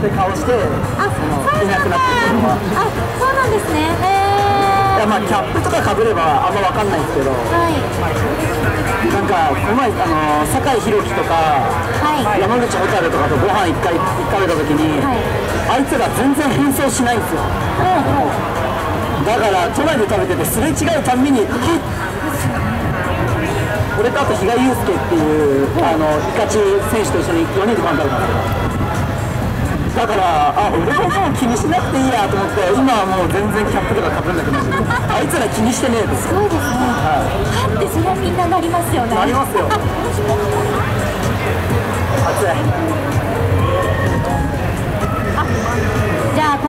って顔してあそういなくなってるのはあそうなんですね。へえいやまあキャップとかかぶればあんま分かんないんですけどはい。なんかこの前あの酒井宏樹とかはい。山口蛍とかとご飯一回一回食べた時に、はい。あいつら全然変装しないんですよ。うんうん。だから都内で食べててすれ違うたんびに「えっ!」俺とあと比嘉祐介っていうあのイカチ選手と一緒に4人でご飯食べたんですけどだからあ俺ももう気にしなくていいやと思って今はもう全然キャップとかかぶんなくなってる。あいつら気にしてねえですすごい。ですねはってそれはみんななりますよね。なりますよ。暑い